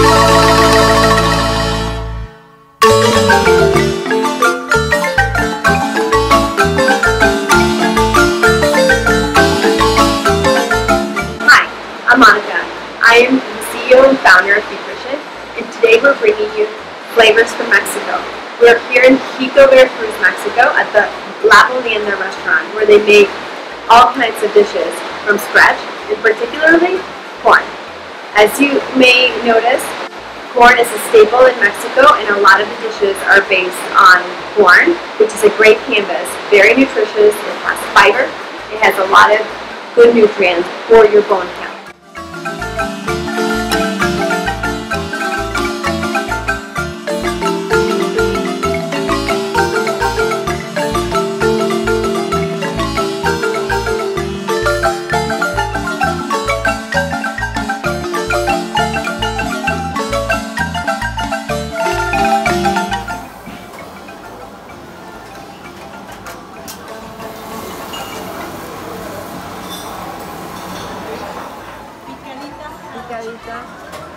I'm Monica. I am the CEO and founder of HueTrition, and today we're bringing you flavors from Mexico. We're here in Chico Veracruz, Mexico, at the La Molienda restaurant, where they make all kinds of dishes from scratch, and particularly corn. As you may notice, corn is a staple in Mexico, and a lot of the dishes are based on corn, which is a great canvas, very nutritious, it has fiber, it has a lot of good nutrients for your bone tá?